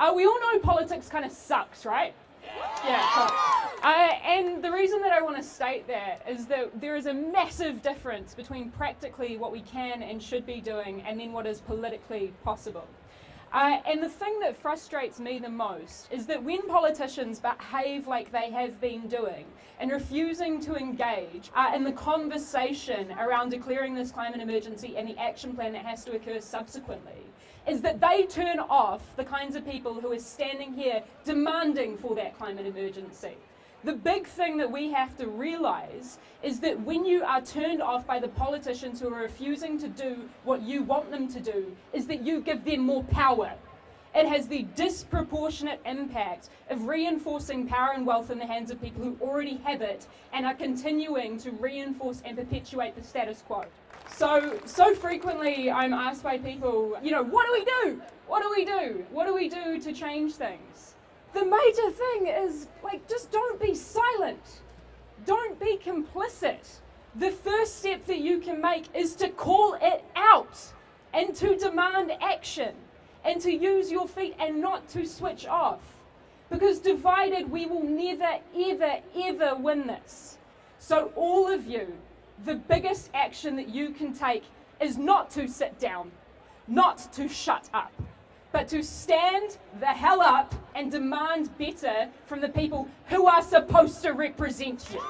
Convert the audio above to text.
Uh, we all know politics kind of sucks, right? Yeah. Uh, and the reason that I want to state that is that there is a massive difference between practically what we can and should be doing and then what is politically possible. Uh, and the thing that frustrates me the most is that when politicians behave like they have been doing and refusing to engage uh, in the conversation around declaring this climate emergency and the action plan that has to occur subsequently, is that they turn off the kinds of people who are standing here demanding for that climate emergency. The big thing that we have to realize is that when you are turned off by the politicians who are refusing to do what you want them to do, is that you give them more power. It has the disproportionate impact of reinforcing power and wealth in the hands of people who already have it and are continuing to reinforce and perpetuate the status quo. So, so frequently I'm asked by people, you know, what do we do? What do we do? What do we do to change things? The major thing is, like, just don't be silent. Don't be complicit. The first step that you can make is to call it out and to demand action and to use your feet and not to switch off. Because divided, we will never, ever, ever win this. So, all of you, the biggest action that you can take is not to sit down, not to shut up but to stand the hell and demand better from the people who are supposed to represent you.